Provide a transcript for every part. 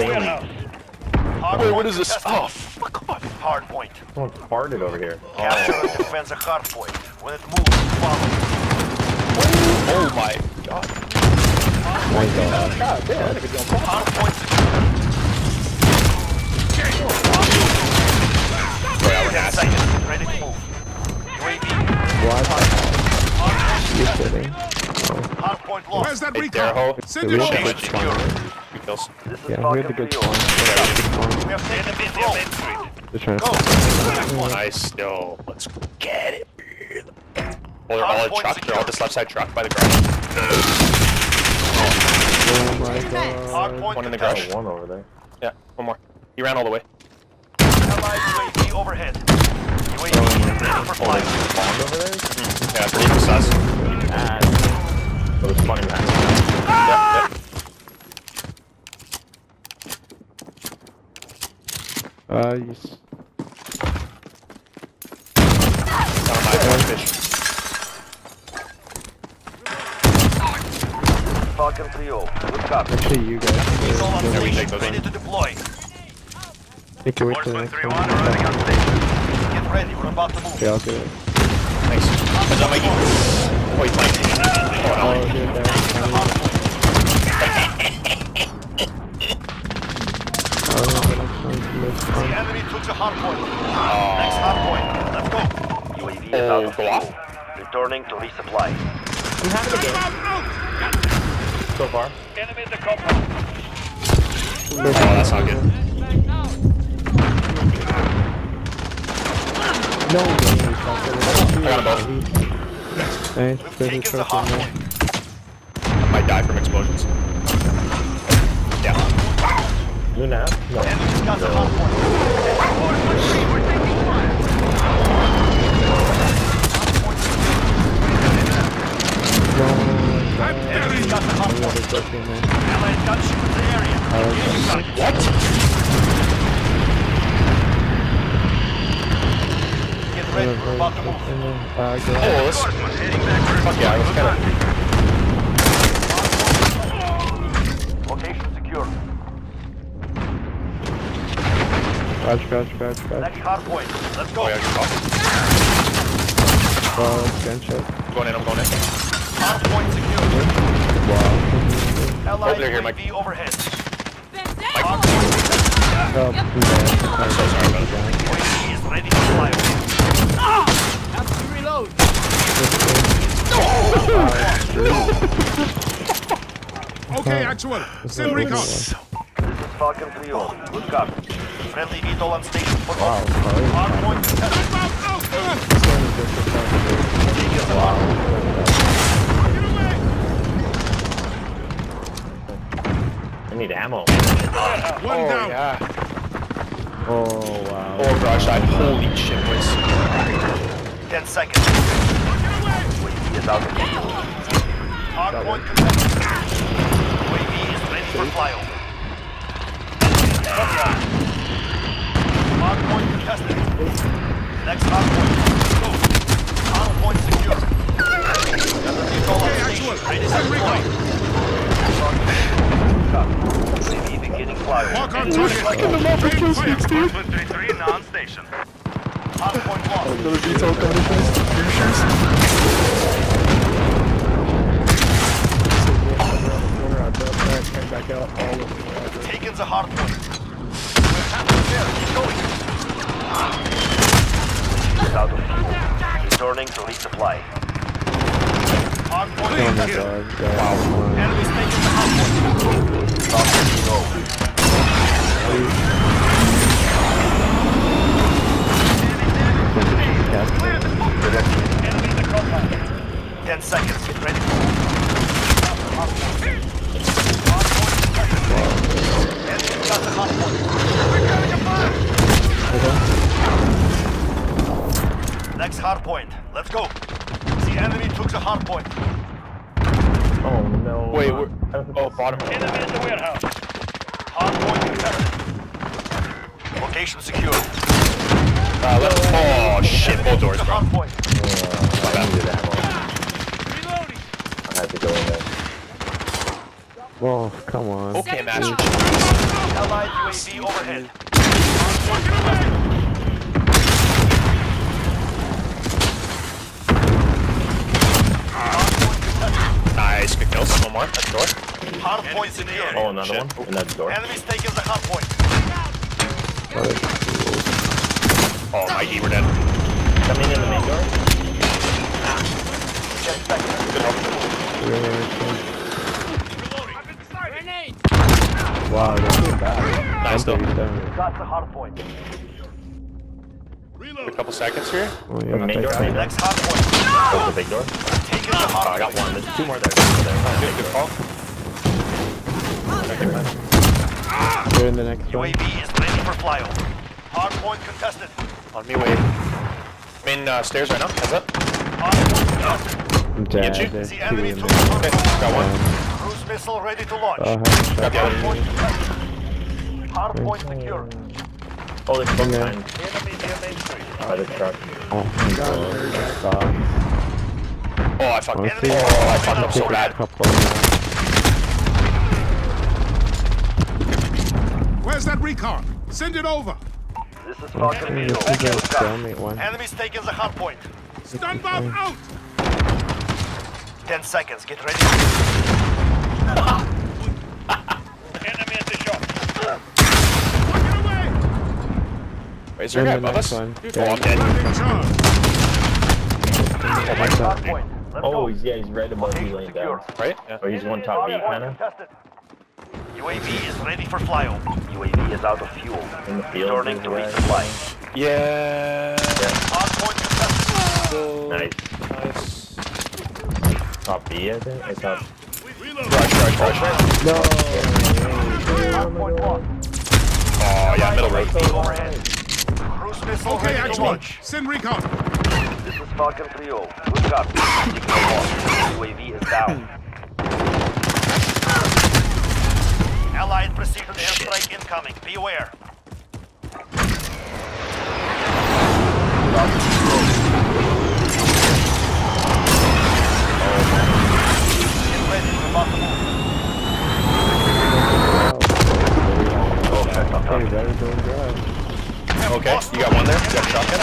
warehouse. Hard Wait, what is this? Oh, fuck off. Hard point. Someone farted over here. Capture and defend the hard point. When it moves, follow. Oh my god. Oh My god. Hard point secure. Wait, I would 10 Ready to move. UAV. What? Hard You point kidding? secure. Hard point lost. Where's that recon? Daraho. Send We it over. A good spawn. Two kills. Yeah, we have the good spawn. We have taken control. Just trying to Go. Next one. Nice, yo. Let's get it. Well, they're all in point truck. They're all secure. this left side truck by the garage. Oh my god. point One in the contested. garage. one over there. Yeah, one more. He ran all the way. Allied UAV overhead. UAV Oh, flight. Spawned over there? Mm, yeah, pretty sus. Ah. That was funny, man. Yeah, Uh, you s- my watch fish. Falcon 3-0. Good copy. actually you guys. Eagle we take those Ready to deploy. Take your wait till the next one. ready on station. Get ready. We're about to move. Yeah, I'll do it. Thanks. What's up, Mikey? He's Mikey. Oh, Oh, dude, there. Oh, the next one's this The enemy took the hard point. Next hard point. Let's go. UAV is Oh, out of go fuel. Returning to resupply. I'm having a game. So far. Enemy in the compound. Oh, that's not good. No way, Falcon. I got them both. Nice, We've there's a taken the trophy hard in there. point. Might die from explosions. Yeah. Luna? No. Enemy's Get. We're about to move. Uh. Oh, this. Fuck yeah, I was kind of. Location secure. Crouch, crouch, crouch, crouch. Next hard point. Let's go. Oh, yeah, good call. Uh, gunshot. I'm going in, I'm going in. Hard point secure. Wow. Allied Over here, Mike. Overhead. Pendejo! Hard point secure. Oh, too. I'm so sorry about it. UAV is ready to fly. Have to reload! Okay, actual. Send recon. This is Falcon 3-0. Good copy. Friendly VTOL on station for Wow, all. sorry. Hard point contested. I need ammo. One Oh, down. yeah. Oh, wow. Oh, gosh, I holy shit, boys. 10 seconds. UAV is out of fuel. Hard contested. UAV is ready for flyover. Copy. Hard contested. Next hard point. Go. Hard point secure. Got the on Okay, station. actual. Ready to deploy. UAV beginning flyover. Mark on target. Train fire. non-station. Hard point lost. Another VTOL coming back out all of the Taking the hard point. We're halfway there. Keep going. Out of fuel. Returning to resupply. Hard point Oh my god, wow. Enemies taking the hard point. Falcon 0. Enemy in the compound. 10 seconds. Get ready. Hard point. Hard point contested. Enemy's got the hard point. Next hard point. Let's go. The enemy took the hard point. Oh no. Wait, we're. Oh, bottom. Enemy in the warehouse. Hard point contested. Location secure. Uh, left. Oh, shit, both doors, The bro. hard point. I needed ammo. I had to go in there. Oh, come on. Okay, Master. Allied UAV overhead. Nice, good kills. One more. That's door. Hard point secure. Oh, another Shit. one in that door. Enemies taking the hard point. Oh, Mikey, we're dead. Coming in the main door. 10 seconds. Good help. Grenade! Wow, that's not bad. Nice though. 137. Got the hard point. A couple seconds here. Oh, yeah, main door, take main. Next hard point. Close the big door. Taking the Oh, I got one. There's two more there. Two more there. Good, good call. They're in the next one. Is ready for flyover. Hard point contested. On me, wait. Main uh, stairs right now. Heads up. Hard point contested. I'm Get you? The enemy in took there. the hard Okay, got one. Um, Cruise missile ready to launch. oh, I have a Got the other. point. Hard point secure. Oh, there's one there. behind Enemy near Main Street. by the truck. Oh my god. Stop. Oh, I fucked. Honestly, Oh, I fucked up so bad. couple. Where's that recon? Send it over. This is Falcon Okay, This is a stalemate one. Enemies taking the hard point. Stun bomb out. 10 seconds. Get ready. Enemy at the shop. Get away. Wait, is there a guy above us? one. Oh, I'm dead. Taking charge. Next hard point. Let's Oh, he's yeah, he's right above you Location laying down. Right? Yeah. Oh, he's one top Hard B kinda contested. UAV is ready for flyover. UAV is out of fuel. in the field. Returning he's to right. resupply. Yeah. Hard point contested. Nice. Nice. Top B, I think. I top. Rush, rush, rush, rush. No! Hard point lost. Oh, yeah, middle road. UAV overhead. Cruise missile Okay, ready to actual. launch. Send recon. This is Falcon 3-0. Good copy. UAV is down. Allied precision airstrike incoming. Be aware. Get ready. We're about to move. Okay, better doing. Okay, you got one there? You got a shotgun?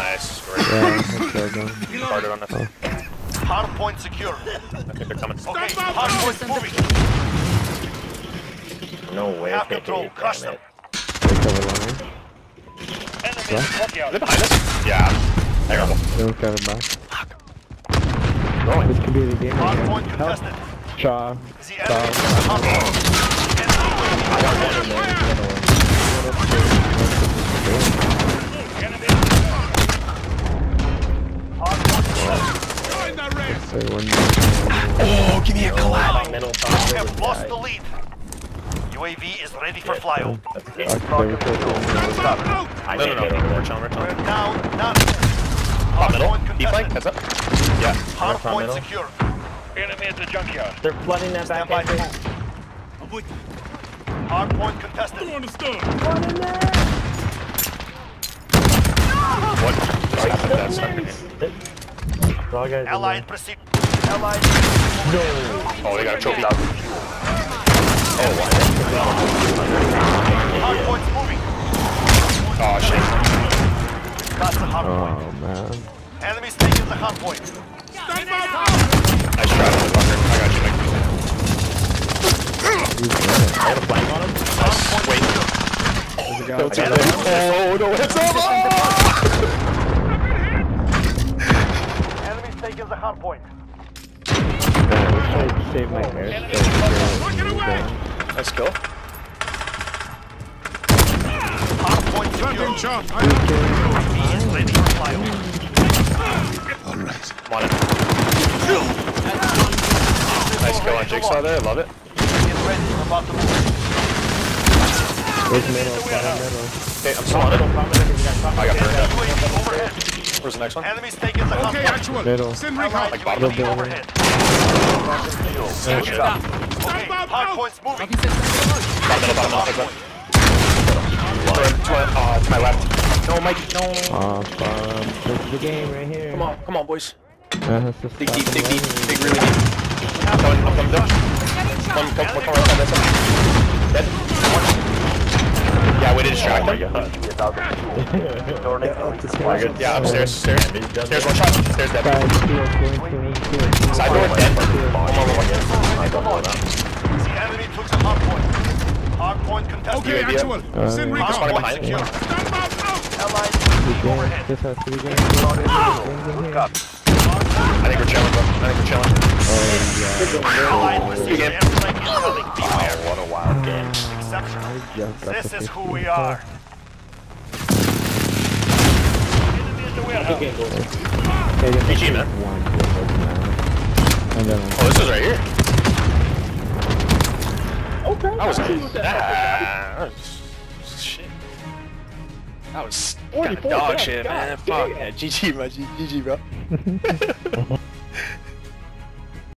Nice. Great. Yeah, that's well done. Started on us. Hard point secure. I think they're coming. Okay, hard point moving. No way. Have Okay, control. damn Crush it. them. They cover line. Enemy Are they behind us? Yeah. Terrible. They don't cover back. Going. This could be the game again. point Help. contested. Shaw. The enemy is the hard point. Enemy hard point contested. Join the race. Say one Oh, give me a collab. Middle We have lost the lead. UAV is ready for flyover. That's okay. Fuck, they were taking- out. I No, no, can't no. We're chilling, we're We're chilling. down. Top Hard middle. point Deep flank. Heads up. Yeah. Hard point middle. secure. Enemy at the junkyard. They're flooding that Stand back by to entrance. move. Hard point contested. Understood. What just happened to that sniper? All guys in Allied proceed. Allied. Oh, they got a points moving. Oh, shit. Oh man. Enemies taking the hard point. Nice try, motherfucker. I got you, Mike. I got a flank on him. Point Wait. There's a guy Oh, no, heads up! Enemies taking the hard point. I wish I'd my hair. Walking away. Let's go. Hard point Taking secure. charge. UAV is ready for flyover. I'm on it. Nice kill on Jigsaw there. Love it. Get ready. We're about to move. Where's middle? Middle. Okay, I'm still on it. I got burned up. Where's the next one? Enemies taking the Okay, actual. Middle. Send recon. Like bottom. UAV overhead. Good job. Okay, hard points moving. Bottom middle, bottom middle. Heads up. To my, uh, to my left. No, Mike, no. Oh, fuck. This is the game right here. Come on, come on, boys. Uh, Dig deep, dig deep, dig really deep. I'm coming, I'm coming down. One, come, one, come right side, this one. Dead. Yeah, way to distract him. UAV is out of fuel. Returning to redeployment. Yeah, upstairs, stairs. Stairs, one shot. Stairs dead. Side steel, going to door, dead. One more, one more. The enemy took the hard point. Hard point contested. Okay, actual. Send Uh, Hard Spawning recon. behind. secure. Stand out, out. Allied Three games. This has three games. Games Copy. I think we're chilling, bro. I think we're chilling. Allied with Good game. airstrike incoming. Beware. what a wild game. Exceptional. Just This is who we are. Enemy in the warehouse. Hey, this GG, is man. one good man. And then Oh, this is right here. Okay. That was good. That was shit. That was kind of dog shit, man. Fuck. Yeah, GG, my G- GG, bro.